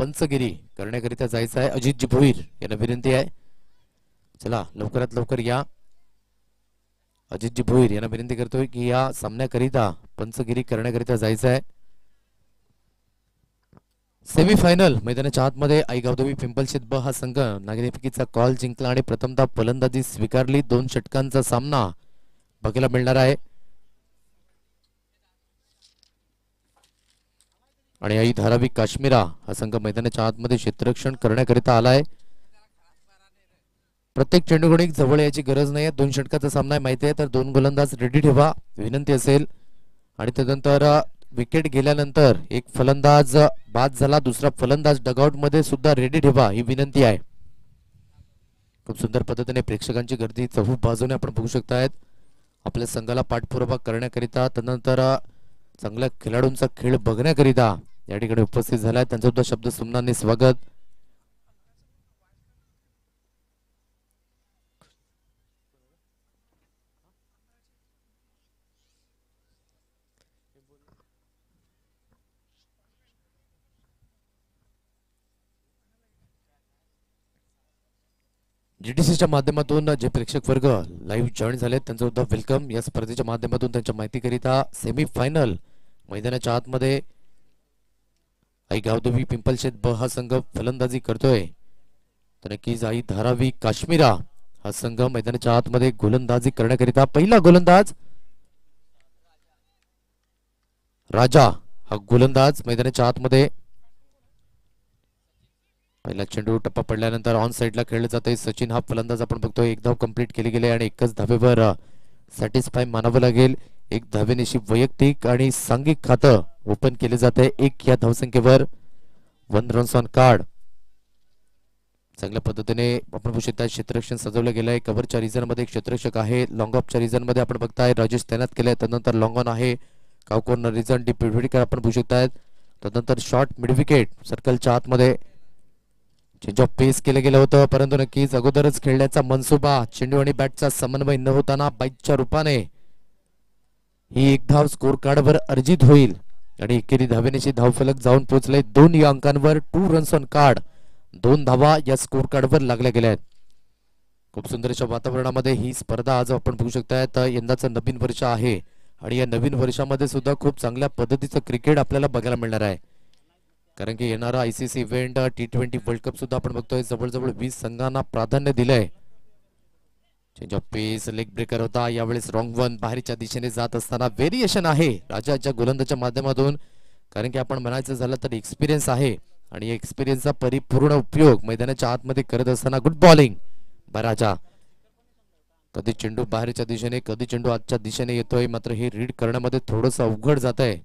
पंचगिरी करण्याकरिता जायचं आहे. अजितजी भोईर यांना विनंती आहे. चला लवकरात लवकर या. अजितजी भोईर यांना विनंती करतोय की या सामन्याकरिता पंचगिरी करण्याकरिता जायचं आहे. सेमीफायनल मैदानाच्या आतमध्ये आई पिंपल पिंपलशेत हा संघ नागरिकीचा कॉल जिंकला आणि प्रथमतः फलंदाजी स्वीकारली. दोन षटकांचा सामना बघायला मिळणार आहे. आणि आई धारावी काश्मीरा हा. संघ मैदानाच्या आतमध्ये क्षेत्ररक्षण करण्याकरिता आलाय प्रत्येक चेंडूकडे जवळ याची गरज नाही दोन षटकाचा सामना आहे माहिती आहे. तर दोन गोलंदाज रेडी ठेवा. विनंती असेल. आणि त्यानंतर विकेट गेल्यानंतर एक फलंदाज बाद झाला. दुसरा फलंदाज डगआउटमध्ये सुद्धा रेडी ठेवा ही विनंती आहे. खूप सुंदर पद्धतीने प्रेक्षकांची गर्दी चहू बाजूने आपण बघू शकतायत. आपल्या संघाला पाठपुरावा करण्याकरिता त्यानंतर चांगल्या खेळाडूंचा खेळ बघण्याकरिता या ठिकाणी उपस्थित झालाय. त्यांचा सुद्धा शब्द सुमनाने स्वागत. जीटीसीच्या माध्यमातून जे प्रेक्षक वर्ग लाईव्ह जॉईन झाले त्यांचं सुद्धा वेलकम या स्पर्धेच्या माध्यमातून त्यांच्या माहितीकरिता सेमी फायनल मैदानाच्या आतमध्ये आई गावदेवी पिंपलशेत ब हा संघ फलंदाजी करतोय. तर नक्कीच आई धारावी काश्मीरा हा संघ मैदानाच्या आतमध्ये गोलंदाजी करण्याकरिता पहिला गोलंदाज राजा हा गोलंदाज मैदानाच्या आतमध्ये. पहिला चेंडू टप्पा पडल्यानंतर ऑन साइडला खेळलं जाते सचिन हा फलंदाज आपण बघतोय. एक धाव कंप्लीट केली गेली आणि एकच धावेवर सॅटिस्फाय मानावं लागेल. एक धावेनिशी वैयक्तिक आणि सांघिक खातं ओपन केले जाते. एक या धावसंख्येवर वन रन्स ऑन कार्ड. चांगल्या पद्धतीने आपण बघू शकता क्षेत्ररक्षण सजवलं गेलंय. कव्हरच्या रिझनमध्ये एक क्षेत्ररक्षक आहे. लॉंग ऑफच्या रिझनमध्ये आपण बघताय राजेश तैनात केलाय. त्यानंतर लॉंग ऑन आहे. कावकोर्नर रिझन डी पिढवीकर आपण बघू शकतायत त्यानंतर शॉर्ट मिड विकेट सर्कलच्या आतमध्ये चेंज ऑफ पेस केलं गेलं होतं. परंतु नक्कीच अगोदरच खेळण्याचा मनसुबा चेंडू आणि बॅटचा समन्वय न होताना बाईकच्या रूपाने ही एक धाव स्कोर कार्डवर अर्जित होईल. आणि एकेरी धावेनेशी धावफलक जाऊन पोहोचले दोन या अंकांवर टू रन्स ऑन कार्ड दोन धावा या स्कोर कार्डवर लागल्या गेल्या आहेत. खूप सुंदर अशा वातावरणामध्ये ही स्पर्धा आज आपण बघू शकताय. तर यंदाचं नवीन वर्ष आहे. आणि या नवीन वर्षामध्ये सुद्धा खूप चांगल्या पद्धतीचं क्रिकेट आपल्याला बघायला मिळणार आहे. कारण की येणारा I C C event T twenty world cup सुद्धा आपण बघतोय. जवळजवळ वीस संघांना प्राधान्य दिलंय. Change of pace leg breaker होता. यावेळेस रॉंग वन बाहेरच्या दिशेने जात असताना व्हेरिएशन आहे. राजाच्या गोलंदाच्या माध्यमातून. कारण की आपण म्हणायचं झालं तर एक्सपिरियन्स आहे. आणि एक्सपिरियन्सचा परिपूर्ण उपयोग मैदानाच्या आतमध्ये करत असताना गुड बॉलिंग राजा. कधी चेंडू बाहेरच्या दिशेने कधी चेंडू आजच्या दिशेने येतोय. मात्र हे रीड करण्यामध्ये थोडंसं अवघड जात आहे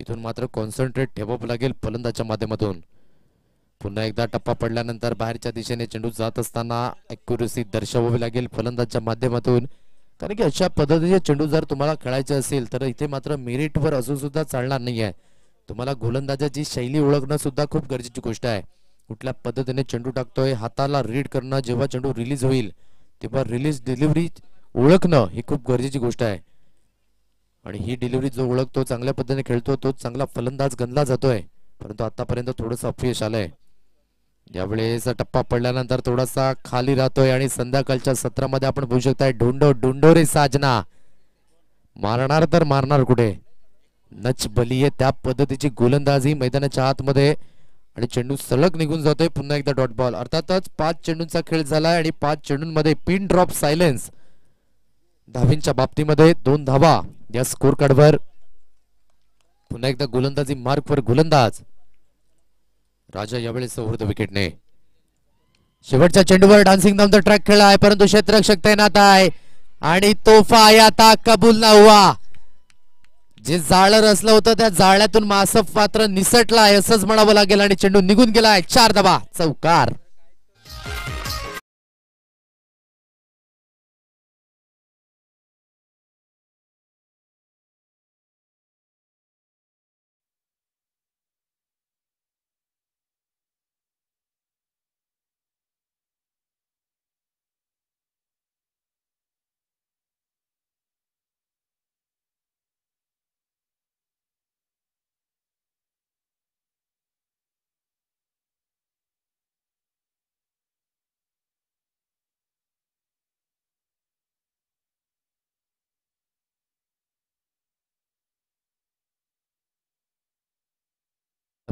इथून मात्र कॉन्सन्ट्रेट ठेवावं लागेल फलंदाच्या माध्यमातून. पुन्हा एकदा टप्पा पडल्यानंतर बाहेरच्या दिशेने चेंडू जात असताना अॅक्युरेसी दर्शवावी लागेल फलंदाजच्या माध्यमातून. कारण की अशा पद्धतीचे चेंडू जर तुम्हाला खेळायचे असेल तर इथे मात्र मेरिटवर असून सुद्धा चालणार नाही आहे तुम्हाला गोलंदाजाची शैली ओळखणं सुद्धा खूप गरजेची गोष्ट आहे. कुठल्या पद्धतीने चेंडू टाकतोय हाताला रीड करणं जेव्हा चेंडू रिलीज होईल तेव्हा रिलीज डिलिव्हरी ओळखणं ही खूप गरजेची गोष्ट आहे. आणि ही डिलिव्हरी जो ओळखतो चांगल्या पद्धतीने खेळतो तो चांगला फलंदाज गणला जातोय. परंतु आतापर्यंत थोडस अपयश आलंय. यावेळेस टप्पा पडल्यानंतर थोडासा खाली राहतोय आणि संध्याकाळच्या सत्रामध्ये आपण बघू शकताय डोंडो डोंडो रे साजना. मारणार तर मारणार कुठे? नच बली आहे त्या पद्धतीची गोलंदाजी मैदानाच्या आतमध्ये. आणि चेंडू सलग निघून जातोय. पुन्हा एकदा डॉट बॉल. अर्थातच पाच चेंडूंचा खेळ झालाय आणि पाच चेंडूंमध्ये पिन ड्रॉप सायलेन्स. धावींच्या बाबतीमध्ये दोन धावा या स्कोर कार्डवर पुन्हा एकदा गोलंदाजी मार्कवर गोलंदाज. राजा यावेळेस ओव्हर विकेटने शेवटच्या चेंडूवर डान्सिंग डाऊन ट्रॅक खेळला आहे परंतु क्षेत्ररक्षक तैनात आहे. आणि तोफा आता कबूल ना हुआ. जे जाळं रचलं होतं त्या जाळ्यातून मासफ पात्र निसटलाय असंच म्हणावं लागेल. आणि चेंडू निघून गेलाय चार दबा चौकार.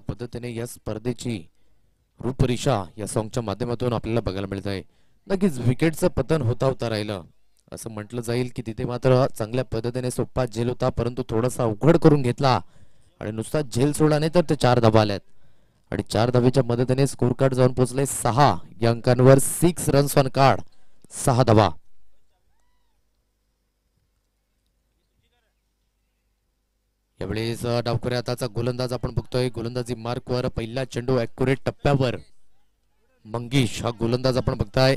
पद्धतीने या स्पर्धेची रूपरेषा या सॉंगच्या माध्यमातून आपल्याला बघायला मिळत आहे. नक्कीच विकेटचं पतन होता होता राहिलं. असं म्हटलं जाईल की तिथे मात्र चांगल्या पद्धतीने सोप्पा झेल होता परंतु थोडासा अवघड करून घेतला. आणि नुसता झेल सोडला नाही तर ते चार धाबा आल्यात. आणि चार धाब्याच्या मदतीने स्कोर कार्ड जाऊन पोहोचले सहा. या अंकांवर सिक्स रन्स ऑन कार्ड सहा धाबा यावेळेस डावखुऱ्या आताचा गोलंदाज आपण बघतोय. गोलंदाजी मार्कवर पहिला चेंडू अॅक्युरेट टप्प्यावर. मंगेश हा गोलंदाज आपण बघताय.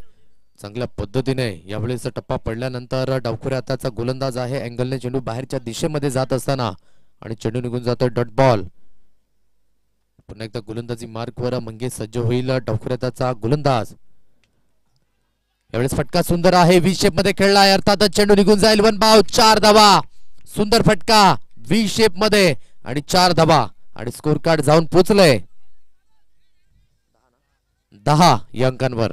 चांगल्या पद्धतीने यावेळेस टप्पा पडल्यानंतर डावखुऱ्या आताचा गोलंदाज आहे. अँगलने चेंडू बाहेरच्या दिशेमध्ये जात असताना आणि चेंडू निघून जातोय डॉट बॉल. पुन्हा एकदा गोलंदाजी मार्कवर मंगेश सज्ज होईल. डावखुऱ्याचा गोलंदाज. यावेळेस फटका सुंदर आहे. वी शेपमध्ये खेळला अर्थातच चेंडू निघून जाईल. वन बाव चार धावा. सुंदर फटका. वी शेपमध्ये. आणि चार धबा. आणि स्कोर कार्ड जाऊन पोचलंय. दहा या अंकांवर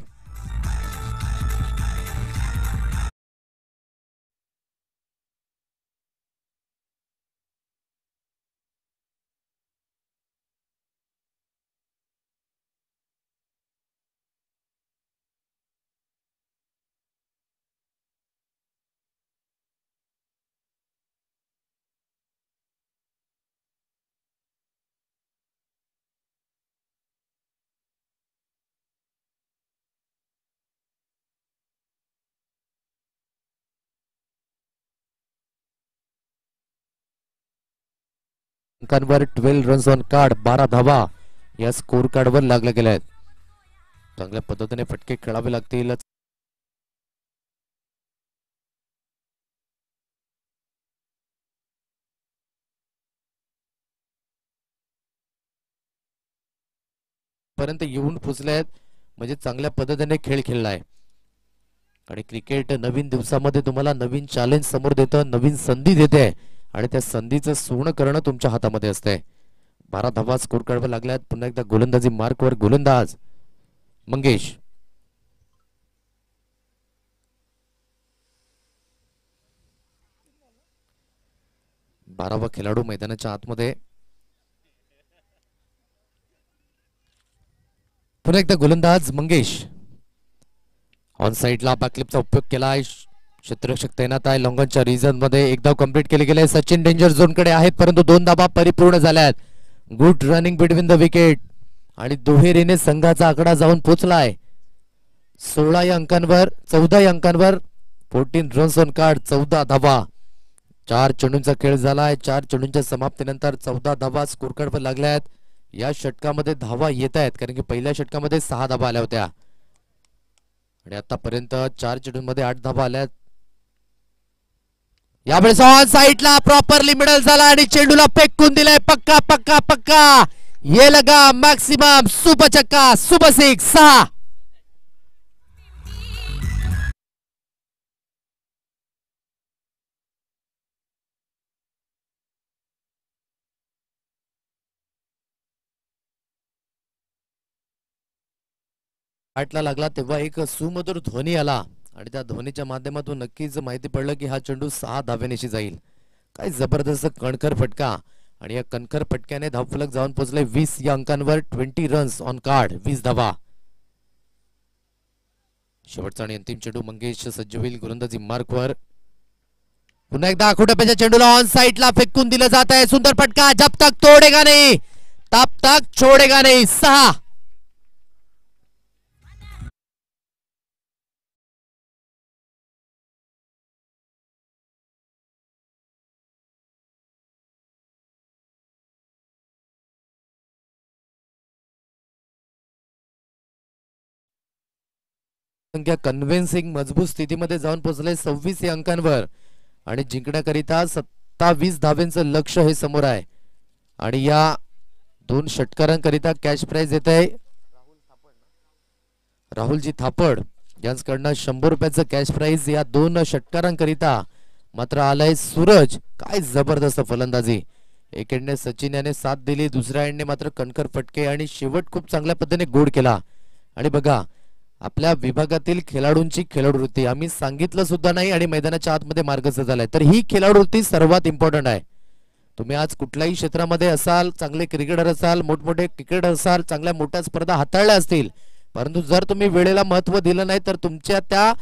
अंकांवर ट्वेल्व रन्स ऑन कार्ड बारा धावा. या स्कोर कार्डवर लागल्या गेल्या आहेत. चांगल्या पद्धतीने फटके खेळावे लागतील. पर्यंत येऊन पोचले आहेत. म्हणजे चांगल्या पद्धतीने खेळ खेळलाय आणि क्रिकेट नवीन दिवसामध्ये तुम्हाला नवीन चॅलेंज समोर देतं नवीन संधी देते. आणि त्या संधीचं सोनं करणं तुमच्या हातामध्ये असतंय बारा धावा स्कोर काढवा लागल्यात. पुन्हा एकदा गोलंदाजी मार्कवर गोलंदाज मंगेश. बारावा खेळाडू मैदानाच्या आतमध्ये. पुन्हा एकदा गोलंदाज मंगेश. ऑन साईडला बॅकलिपचा उपयोग केला आहे क्षेत्ररक्षक तैनात आहे लॉंगनच्या रिझनमध्ये एक धाव कंप्लीट केले गेले सचिन डेंजर झोनकडे आहेत परंतु दोन धाबा परिपूर्ण झाल्यात good running between the wicket आणि दुहेरीने संघाचा आकडा जाऊन पोचला आहे सोळा या अंकांवर चौदा या अंकांवर फोर्टीन रन्स ऑन कार्ड चौदा धाबा चार चेंडूंचा खेळ झाला आहे चार चेंडूंच्या समाप्तीनंतर चौदा धाबा स्कोर पण लागल्या आहेत. या षटकामध्ये धावा येत आहेत कारण की पहिल्या षटकामध्ये सहा धाबा आल्या होत्या. आणि आतापर्यंत चार चेंडूंमध्ये आठ धाबा आहेत. यावेळेस ऑन साईडला प्रॉपरली मिडल झाला आणि चेंडूला फेकून दिलाय. पक्का पक्का पक्का. ये लगा मॅक्सिमम सुपर चक्का. सुपर सिक्स सहा. आठला लागला तेव्हा एक सुमधुर ध्वनी आला. आणि त्या ध्वनीच्या माध्यमातून नक्कीच माहिती पडलं की हा चेंडू सहा धाव्यानेशी जाईल. काय जबरदस्त कणखर फटका. आणि या कणखर फटक्याने धावफलक जाऊन पोहोचले वीस या अंकांवर. ट्वेंटी रन्स ऑन कार्ड वीस धावा. शेवटचा आणि अंतिम चेंडू मंगेश सज्ज होईल गोलंदाजी मार्कवर. पुन्हा एकदा आखोटप्याच्या चेंडूला ऑन साईडला फेकून दिलं जात आहे सुंदर फटका जब तक तोडेगा नाही तब तक छोडेगा नाही सहा. संख्या कन्व्हेन्सिंग मजबूत स्थितीमध्ये जाऊन पोहोचले सव्वीस या अंकांवर. आणि जिंकण्याकरिता सत्तावीस धावेंचं लक्ष हे समोर आहे. आणि या दोन षटकारांकरिता कॅश प्राइज येत आहे राहुलजी थापड यांच्याकडनं शंभर रुपयाचं कॅश प्राइज या दोन षटकारांकरिता मात्र आलाय सूरज. काय जबरदस्त फलंदाजी. एक एंडने सचिन याने साथ दिली दुसऱ्या एंडने मात्र कणकर फटके आणि शेवट खूप चांगल्या पद्धतीने गोड केला. आणि बघा आपल्या विभागातील खेळाडूंची खेळाडूवृत्ती. आम्ही सांगितलं सुद्धा नाही आणि मैदानाच्या आतमध्ये मार्गस्थ झालाय. तर ही खेळाडूवृत्ती सर्वात इम्पॉर्टंट आहे. तुम्ही आज कुठल्याही क्षेत्रामध्ये असाल चांगले क्रिकेटर असाल मोठमोठे क्रिकेटर असाल चांगल्या मोठ्या स्पर्धा हाताळल्या असतील परंतु जर तुम्ही वेळेला महत्त्व दिलं नाही तर तुमच्या त्या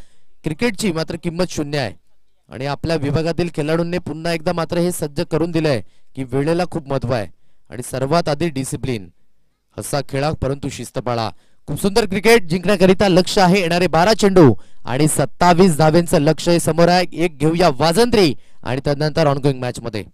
क्रिकेटची मात्र किंमत शून्य आहे. आणि आपल्या विभागातील खेळाडूंनी पुन्हा एकदा मात्र हे सज्ज करून दिलंय की वेळेला खूप महत्त्व आहे. आणि सर्वात आधी डिसिप्लिन असा खेळा परंतु शिस्त पाळा सुंदर क्रिकेट जिंकण्याकरिता लक्ष आहे येणारे बारा चेंडू आणि सत्तावीस धावेंचं लक्ष हे समोर आहे. एक घेऊया वाजंत्री आणि त्यानंतर ऑनगोईंग मॅच मध्ये.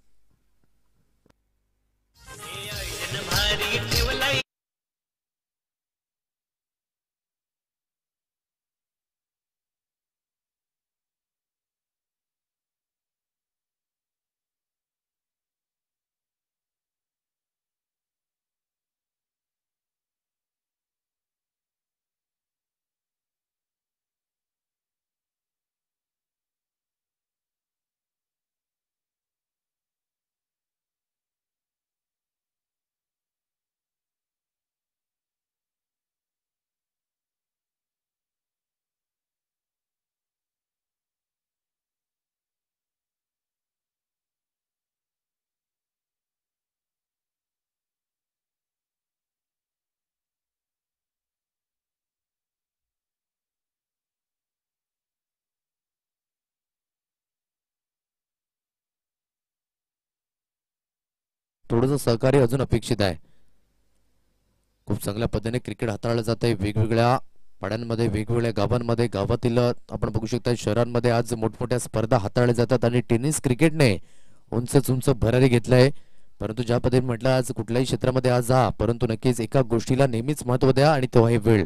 थोडंसं सहकार्य अजून अपेक्षित आहे. खूप चांगल्या पद्धतीने क्रिकेट हाताळलं जात आहे वेगवेगळ्या पाड्यांमध्ये वेगवेगळ्या गावांमध्ये गावातील आपण बघू शकता शहरांमध्ये आज मोठमोठ्या स्पर्धा हाताळल्या जातात आणि टेनिस क्रिकेटने उंच उंच भरारी घेतलंय. परंतु ज्या पद्धतीने म्हटलं आज कुठल्याही क्षेत्रामध्ये आज जा परंतु नक्कीच एका गोष्टीला नेहमीच महत्त्व द्या आणि तो आहे वेळ.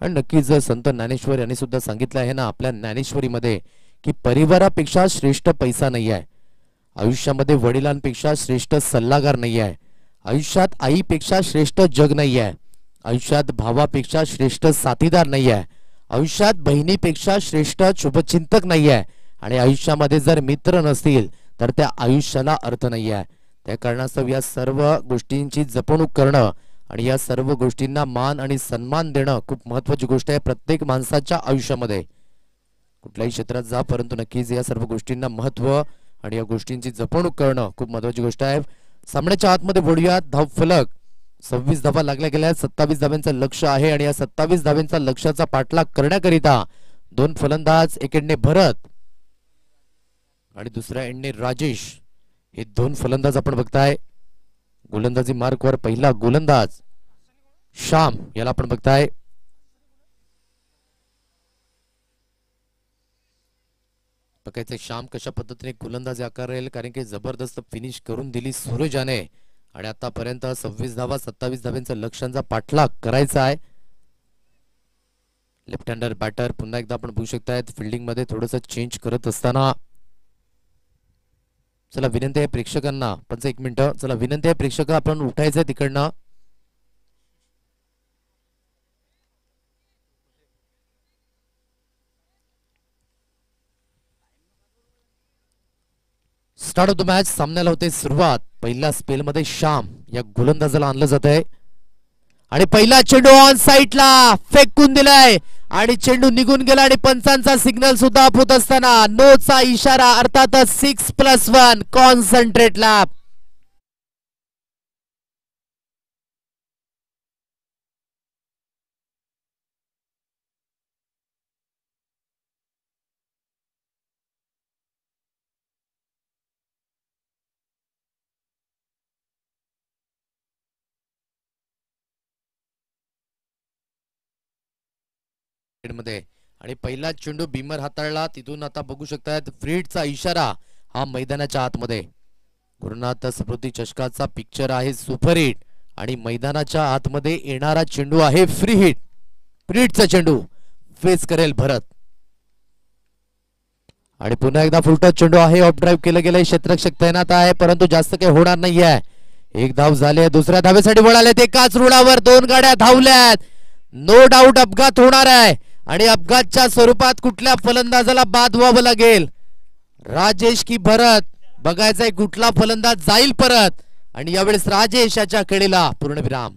आणि नक्कीच संत ज्ञानेश्वर यांनी सुद्धा सांगितलं आहे ना आपल्या ज्ञानेश्वरीमध्ये की परिवारापेक्षा श्रेष्ठ पैसा नाही आहे. आयुष्यामध्ये वडिलांपेक्षा श्रेष्ठ सल्लागार नाही आहे. आयुष्यात आईपेक्षा श्रेष्ठ जग नाही आहे. आयुष्यात भावापेक्षा श्रेष्ठ साथीदार नाही आहे. आयुष्यात बहिणीपेक्षा श्रेष्ठ शुभचिंतक नाही आहे. आणि आयुष्यामध्ये जर मित्र नसतील तर त्या आयुष्याला अर्थ नाही आहे. त्या कारणास्तव या सर्व गोष्टींची जपणूक करणं आणि या सर्व गोष्टींना मान आणि सन्मान देणं खूप महत्वाची गोष्ट आहे प्रत्येक माणसाच्या आयुष्यामध्ये. कुठल्याही क्षेत्रात जा परंतु नक्कीच या सर्व गोष्टींना महत्त्व आणि या गोष्टींची जपणूक करणं खूप महत्वाची गोष्ट आहे. सामन्याच्या आतमध्ये बोलूयात धाव फलक. सव्वीस धावा लागल्या गेल्या सत्तावीस धाव्यांचं लक्ष आहे आणि या सत्तावीस धाव्यांचा लक्षाचा पाठलाग करण्याकरिता दोन फलंदाज एक एंडने भरत आणि दुसऱ्या एंडने राजेश. हे दोन फलंदाज आपण बघताय. गोलंदाजी मार्कवर पहिला गोलंदाज. श्याम याला आपण बघताय. बघायचं श्याम कशा पद्धतीने गोलंदाजी आकारेल कारण की जबरदस्त फिनिश करून दिली सूरजाने. आणि आतापर्यंत सव्वीस धावा सत्तावीस धाव्यांचा लक्ष्यांचा पाठलाग करायचा आहे. लेफ्ट हँडर बॅटर पुन्हा एकदा आपण बघू शकतायत फिल्डिंगमध्ये थोडस चेंज करत असताना. चला विनंती आहे प्रेक्षकांना पंच एक मिनिट चला विनंती आहे प्रेक्षक आपण उठायचं तिकडनं. स्टार्ट ऑफ द मॅच सामन्याला होते सुरुवात. पहिल्या स्पेलमध्ये श्याम या गोलंदाजाला आणलं जात आहे आणि पहिला चेंडू ऑन साईडला फेकून दिलाय. आणि चेंडू निघून गेला आणि पंचांचा सिग्नल सुद्धा होत असताना. नोचा इशारा अर्थातच सिक्स प्लस वन कॉन्सन्ट्रेटला मध्ये. आणि पहिला चेंडू बीमर हाताळला तिथून आता बघू शकतात फ्रीडचा इशारा हा मैदानाच्या आतमध्ये. गुरुनाथ स्मृती चषकाचा पिक्चर आहे सुपर हिट आणि मैदानाच्या आतमध्ये येणारा चेंडू आहे फ्री हिट फ्रीडचा चेंडू फेस करेल भरत. आणि पुन्हा एकदा फुलटच चेंडू आहे ऑफ ड्राईव्ह केलं गेलंय क्षेत्रक्षक तैनात आहे परंतु जास्त काही होणार नाहीये. एक धाव झाले दुसऱ्या धावेसाठी वळाले ते एकाच रुळावर दोन गाड्या धावल्यात. नो डाऊट अपघात होणार आहे. आणि अपघातच्या स्वरूपात कुठल्या फलंदाजाला बाद व्हावं लागेल? राजेश की भरत? बघायचंय कुठला फलंदाज जाईल परत? आणि यावेळेस राजेश याच्या कडेला पूर्णविराम.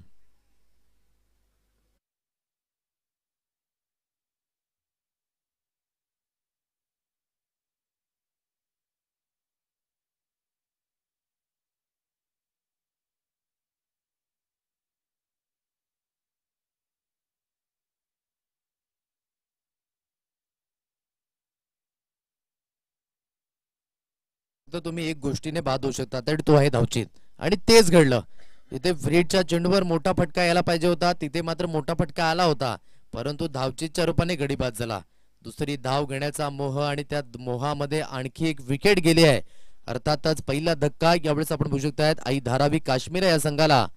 तर तुम्ही एक गोष्टीने बाद होऊ शकता. तर तो आहे धावचीत. आणि तेच घडलं. इथे फ्रीडच्या चेंडूवर मोठा फटका यायला पाहिजे होता. तिथे मात्र मोठा फटका आला होता. परंतु धावचीतच्या रूपाने गडी बाद झाला. दुसरी धाव घेण्याचा मोह आणि त्या मोहामध्ये आणखी एक विकेट गेली आहे. अर्थातच पहिला धक्का यावेळेस आपण बघू शकतायत. आई धारावी काश्मीर या संघाला.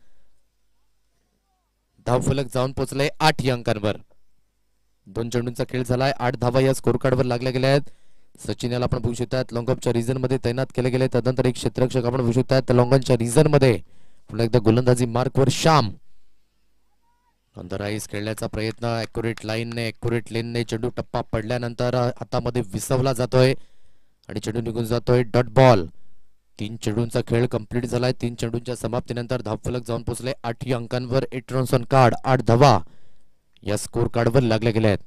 धावफलक जाऊन पोहोचलाय आठ अंकांवर. दोन चेंडूंचा खेळ झालाय. आठ धावा या स्कोर कार्डवर लागल्या गेल्या आहेत. सचिन याला आपण बघू शकतात. लॉंगॉपच्या रिझनमध्ये तैनात केले गेले. त्यानंतर एक क्षेत्ररक्षक आपण बघू शकतात. लॉंगॉनच्या रिझनमध्ये पुन्हा एकदा गोलंदाजी मार्कवर श्याम. अंदर आईस खेळण्याचा प्रयत्न अॅक्युरेट लाईनने अॅक्युरेट लेनने चेंडू टप्पा पडल्यानंतर हातामध्ये विसवला जातोय. आणि चेंडू निघून जातोय डॉट बॉल तीन चेंडूंचा खेळ कंप्लीट झालाय. तीन चेंडूंच्या समाप्तीनंतर धावफलक जाऊन पोहोचले आठ अंकांवर एट रन्स ऑन कार्ड आठ धावा या स्कोर कार्डवर लागल्या गेल्या आहेत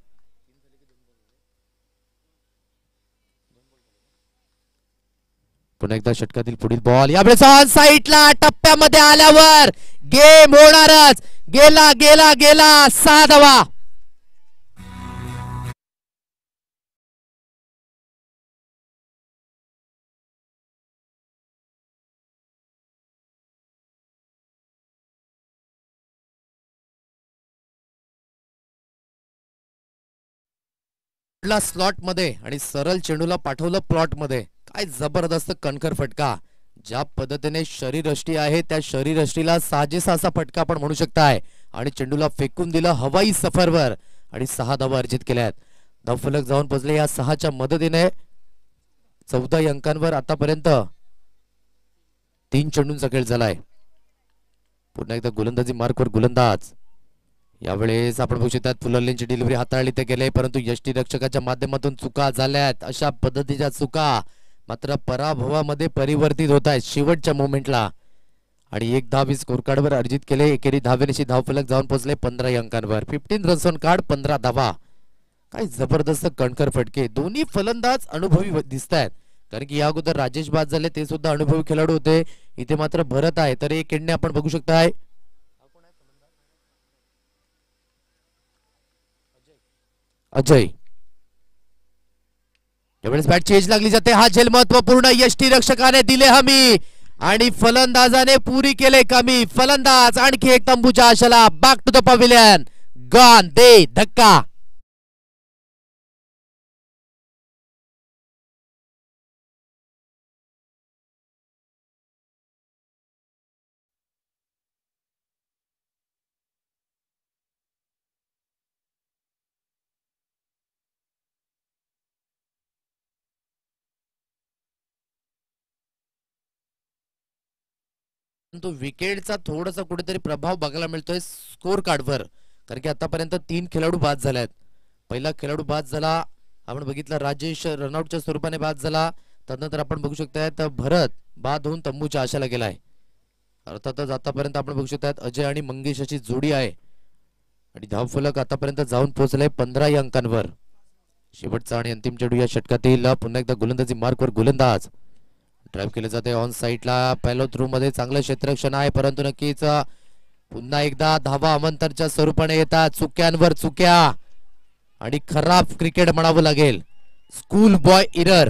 पुन्हा एकदा षटकातील पुढील बॉल यावेळेस ऑन साईडला टप्प्यामध्ये आल्यावर गेम होणारच. गेला गेला गेला. सहा धावा. स्लॉटमध्ये आणि सरळ चेंडूला पाठवलं प्लॉटमध्ये. काय जबरदस्त कणखर फटका. ज्या पद्धतीने शरीरष्टी आहे त्या शरीरष्टीला साजेसा असा फटका आपण म्हणू शकताय. आणि चेंडूला फेकून दिलं हवाई सफरवर. आणि सहा धावा अर्जित केल्यात. धावफलक जाऊन पोचले या सहाच्या मदतीने. चौदा अंकांवर आतापर्यंत तीन चेंडूंचा खेळ झालाय. पुन्हा एकदा गोलंदाजी मार्कवर गोलंदाज. यावेळेस आपण बघू शकतात फुलरलींची डिलिव्हरी हाताळली ते गेले परंतु यष्टी रक्षकाच्या माध्यमातून चुका झाल्यात. अशा पद्धतीच्या चुका मात्र पराभवामध्ये परिवर्तित होत आहेत शेवटच्या मोमेंटला. आणि एक धाव स्कोर अर्जित केले. एकेरी धावेनिशी धावफलक जाऊन पोहोचले पंधरा अंकांवर. फिफ्टीन रन्स ऑन कार्ड पंधरा धावा. काय जबरदस्त कणकर फटके. दोन्ही फलंदाज अनुभवी दिसत आहेत कारण की या अगोदर राजेश बाद झाले ते सुद्धा अनुभवी खेळाडू होते. इथे मात्र भरत आहे. तर एक खेळणे आपण बघू शकताय. अजय. त्यावेळेस बॅट चेंज लागली जाते. हा झेल महत्त्वपूर्ण यष्टी रक्षकाने दिले हमी. आणि फलंदाजाने पुरी केले कमी. फलंदाज आणखी एक तंबूच्या आशाला back to the pavilion gone दे धक्का. परंतु विकेटचा थोडासा कुठेतरी प्रभाव बघायला मिळतोय स्कोर कार्डवर कारण की आतापर्यंत तीन खेळाडू बाद झाले आहेत पहिला खेळाडू बाद झाला आपण बघितलं राजेश रनआउटच्या स्वरूपाने बाद झाला. त्यानंतर आपण बघू शकतायत भरत बाद होऊन तंबूच्या आशाला गेलाय. अर्थातच आतापर्यंत आपण बघू शकतात अजय आणि मंगेश अशी जोडी आहे. आणि धावफलक आतापर्यंत जाऊन पोहोचलाय पंधरा या अंकांवर. शेवटचा आणि अंतिम चेडू या षटकातील पुन्हा एकदा गोलंदाजी मार्कवर गोलंदाज. ड्राईव्ह केले जाते ऑन साईडला पहिलो थ्रू मध्ये चांगलं क्षेत्ररक्षण आहे परंतु नक्कीच पुन्हा एकदा धावा अमंतरच्या स्वरूपाने येतात. चुक्यांवर चुक्या. आणि खराब क्रिकेट म्हणावं लागेल. स्कूल बॉय इरर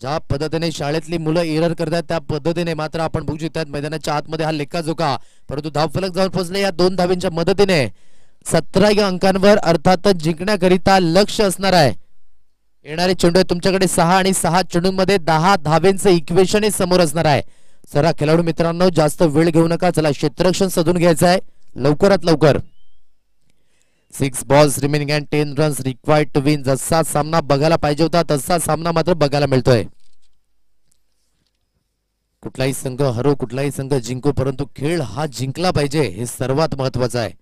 ज्या पद्धतीने शाळेतली मुलं इरर करतात त्या पद्धतीने मात्र आपण बघू शकतात मैदानाच्या आतमध्ये हा लेखा जोका परंतु धावफलक जाऊन पोहोचले या दोन धावींच्या मदतीने. सतरा अंकांवर अर्थातच जिंकण्याकरिता लक्ष असणार आहे. येणारे चेंडू तुमच्याकडे सहा आणि सहा चेंडूंमध्ये दहा धावेंचं इक्वेशन समोर असणार आहे. सरा खेळाडू मित्रांनो जास्त वेळ घेऊ नका चला क्षेत्ररक्षण सजून घ्यायचं आहे. लवकरात लवकर. Six balls remaining and ten runs required to win जसा सामना बघायला पाहिजे होता तसा सामना मात्र बघायला मिळतोय. कुठलाही संघ हरो कुठलाही संघ जिंकू परंतु खेळ हा जिंकला पाहिजे हे सर्वात महत्वाचं आहे.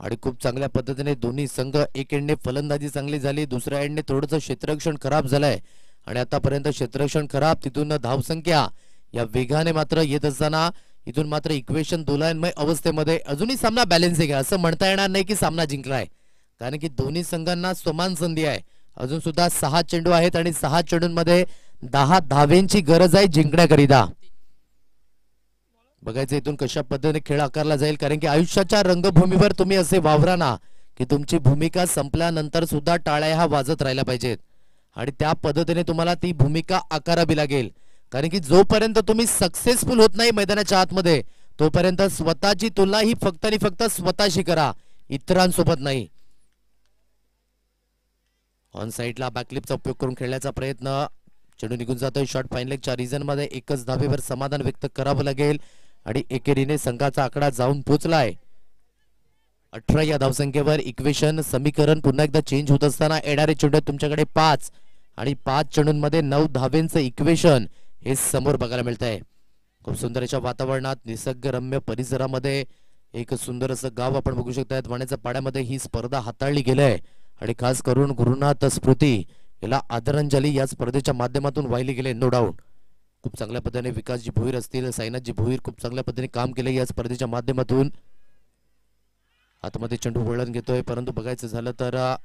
आणि खूप चांगल्या पद्धतीने दोन्ही संघ एक एंडने फलंदाजी चांगली झाली दुसऱ्या एंडने थोडंसं क्षेत्ररक्षण खराब झालंय. आणि आतापर्यंत क्षेत्ररक्षण खराब तिथून धावसंख्या या वेगाने मात्र येत असताना इथून मात्र इक्वेशन दोलायनमय अवस्थेमध्ये अजूनही सामना बॅलेन्सिंग आहे असं म्हणता येणार नाही की सामना जिंकलाय. कारण की दोन्ही संघांना समान संधी आहे. अजून सुद्धा सहा चेंडू आहेत आणि सहा चेंडूंमध्ये दहा धावेंची गरज आहे जिंकण्याकरिता. बघायचं इथून कशा पद्धतीने खेळ आकारला जाईल कारण की आयुष्याच्या रंगभूमीवर तुम्ही असे वावरा ना की तुमची भूमिका संपल्यानंतर सुद्धा टाळ्या ह्या वाजत राहिल्या पाहिजेत. आणि त्या पद्धतीने तुम्हाला ती भूमिका आकारावी लागेल. कारण की जोपर्यंत तुम्ही सक्सेसफुल होत नाही मैदानाच्या आतमध्ये तोपर्यंत स्वतःची तुलना ही फक्त आणि फक्त स्वतःशी करा इतरांसोबत नाही. ऑन साईडला बॅकलिपचा उपयोग करून खेळण्याचा प्रयत्न. चेंडू निघून जातोय शॉर्ट फायनलच्या रिझनमध्ये एकच धाबेवर समाधान व्यक्त करावं लागेल. आणि एकेरीने संघाचा आकडा जाऊन पोचलाय. अठरा या धावसंख्येवर इक्वेशन समीकरण पुन्हा एकदा चेंज होत असताना येणारे चेंडू तुमच्याकडे पाच. आणि पाच चेंडूंमध्ये नऊ धावेंचं इक्वेशन हे समोर बघायला मिळत आहे खूप सुंदर अशा वातावरणात निसर्गरम्य परिसरामध्ये एक सुंदर असं गाव आपण बघू शकता वाण्याच्या पाड्यामध्ये ही स्पर्धा हाताळली गेलंय. आहे आणि खास करून गुरुनाथ स्मृती याला आदरांजली या स्पर्धेच्या माध्यमातून वाहिली गेले नो डाऊट खूप चांगल्या पद्धतीने विकासजी भोईर असतील साईनाथजी भोईर खूप चांगल्या पद्धतीने काम केले या स्पर्धेच्या माध्यमातून. आतमध्ये चेंडू वळण घेतोय परंतु बघायचं झालं तर अं,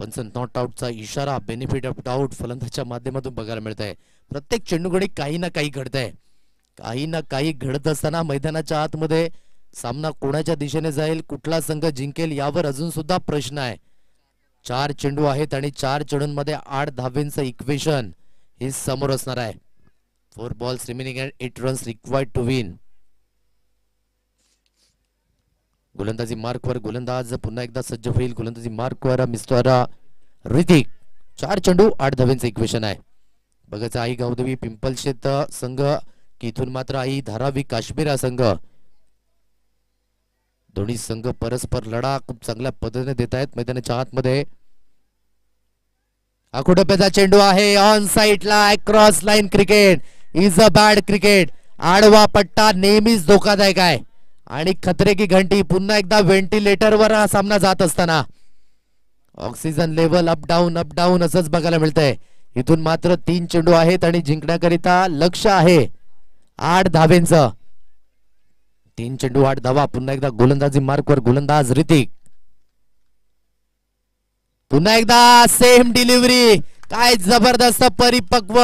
पंच नॉट आउटचा इशारा बेनिफिट ऑफ डाऊट फलंदाच्या माध्यमातून बघायला मिळत आहे प्रत्येक चेंडूकडे काही ना काही घडत आहे काही ना काही घडत असताना मैदानाच्या आतमध्ये सामना कोणाच्या दिशेने जाईल कुठला संघ जिंकेल यावर अजून सुद्धा प्रश्न आहे. चार चेंडू आहेत आणि चार चेंडूंमध्ये आठ धावेंचं इक्वेशन हे समोर असणार आहे. Four balls remaining and eight runs required to win गोलंदाजी मार्कवर गोलंदाज पुन्हा एकदा सज्ज होईल. गोलंदाजी मार्कवर मिस्टर ऋतिक चार चेंडू आठ धावेंचं इक्वेशन आहे. बघायचं आई गावदेवी पिंपलशेत संघ की इथून मात्र आई धारावी काश्मीर हा संघ. दोन्ही संघ परस्पर लढा खूप चांगल्या पद्धतीने देत आहेत. मैदानाच्या आतमध्ये आखोटप्याचा चेंडू आहे? ऑन साईडला cross line cricket is a bad cricket आडवा पट्टा नेहमीच धोकादायक आहे. आणि खतरे की घंटी पुन्हा एकदा व्हेंटिलेटरवर हा सामना जात असताना. Oxygen level up down up down असंच बघायला मिळतंय. इथून मात्र तीन चेंडू आहेत आणि जिंकण्याकरिता लक्ष आहे. आठ धावेंचं. तीन चेंडू आठ धावा. पुन्हा एकदा गोलंदाजी मार्कवर गोलंदाज ऋतिक. पुन्हा एकदा सेम डिलिव्हरी काय जबरदस्त परिपक्व.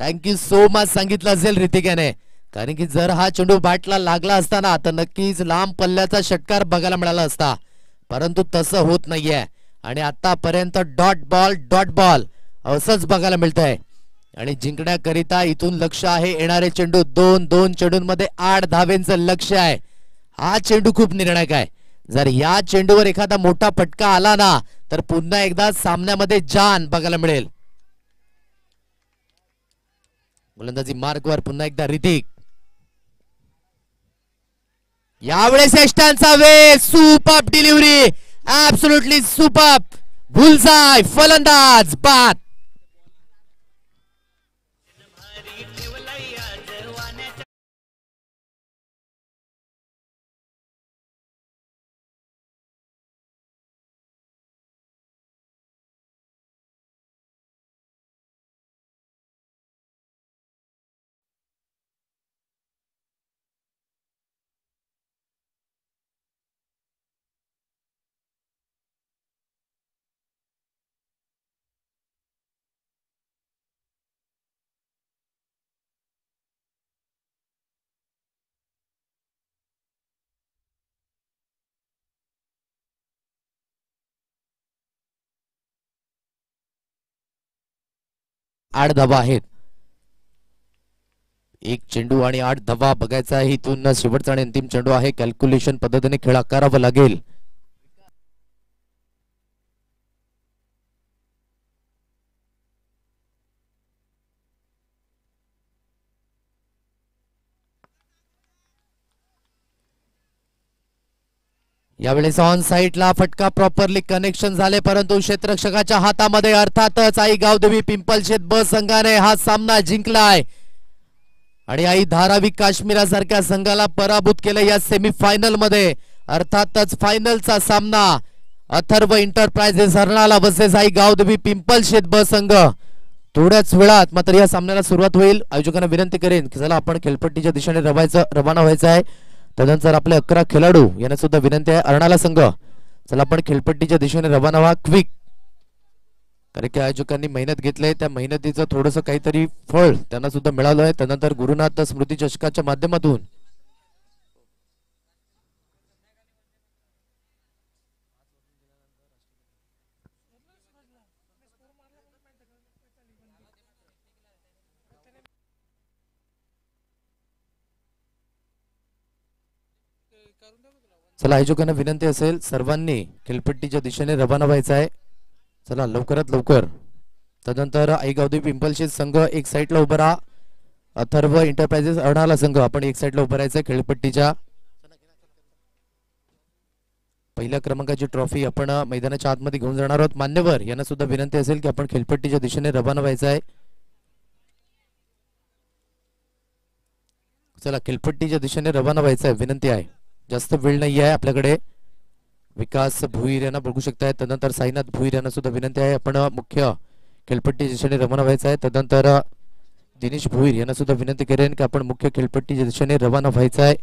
थँक्यू सो मच सांगितलं असेल ऋतिक कारण की जर हा चेंडू बॅटला लागला असता ना तर नक्कीच लांब पल्ल्याचा षटकार बघायला मिळाला असता. परंतु तसं होत नाहीये. आणि आतापर्यंत डॉट बॉल डॉट बॉल असंच बघायला मिळतंय. आहे आणि जिंकण्याकरिता इथून लक्ष आहे येणारे चेंडू. दोन दोन चेंडूंमध्ये आठ धावेंचं लक्ष आहे. हा चेंडू खूप निर्णायक आहे. जर या चेंडूवर एखादा मोठा फटका आला ना तर पुन्हा एकदा सामन्यामध्ये जान बघायला मिळेल. गोलंदाजी मार्गवर पुन्हा एकदा ऋतिक यावेळेस यष्टांचा वेळ सुपअप डिलिव्हरी. ऍब्सोल्युटली सुपअप भुलजाय फलंदाज बाद. आठ धावा आहेत. एक चेंडू आणि आठ धावा बघायचा आहे. इथून शेवटचा आणि अंतिम चेंडू आहे. कॅल्क्युलेशन पद्धतीने खेळ करावा लागेल. यावेळेस ऑन साईडला फटका प्रॉपरली कनेक्शन झाले परंतु क्षेत्रक्षकाच्या हातामध्ये अर्थातच आई गावदेवी पिंपलशेत ब संघाने हा सामना जिंकलाय. आणि आई धारावी काश्मीरासारख्या संघाला पराभूत केलं या सेमीफायनलमध्ये अर्थातच फायनलचा सामना. अथर्व एंटरप्राइजेस हरणाला बसेस आई गावदेवी पिंपलशेत ब संघ. थोड्याच वेळात मात्र या सामन्याला सुरुवात होईल. आयोजकांना विनंती करेन की चला आपण खेळपट्टीच्या दिशेने रवायचं रवाना व्हायचं आहे. त्यानंतर आपले अकरा खेळाडू यांना सुद्धा विनंती आहे. अर्णाला संघ. चला आपण खेळपट्टीच्या दिशेने रवाना व्हा. क्विक. कारण की आयोजकांनी मेहनत घेतली. त्या मेहनतीचं थोडंसं काहीतरी फळ त्यांना सुद्धा मिळालं आहे. त्यानंतर गुरुनाथ स्मृती चषकाच्या माध्यमातून चला आयोजकांना विनंती असेल सर्वांनी खेळपट्टीच्या दिशेने रवाना व्हायचं आहे. चला लवकरात लवकर. तदनंतर आई गावदेवी पिंपलशेत संघ एक साईडला उभा राहा. अथर्व एंटरप्राइजेस अर्णाला संघ आपण एक साईडला उभं राहायचा खेळपट्टीच्या पहिल्या क्रमांकाची ट्रॉफी आपण मैदानाच्या आतमध्ये घेऊन जाणार आहोत. मान्यवर यांना सुद्धा विनंती असेल की आपण खेळपट्टीच्या दिशेने रवाना व्हायचं आहे. चला खेळपट्टीच्या दिशेने रवाना व्हायचं आहे. विनंती आहे. जास्त वेळ नाही आहे आपल्याकडे. विकास भुईर यांना बघू शकताय. तदनंतर साईनाथ भुईर यांना सुद्धा विनंती आहे. आपण मुख्य खेळपट्टी दिशेने रवाना व्हायचं आहे तदनंतर दिनेश भुईर यांना सुद्धा विनंती करेन की आपण मुख्य खेळपट्टीच्या दिशेने रवाना व्हायचं आहे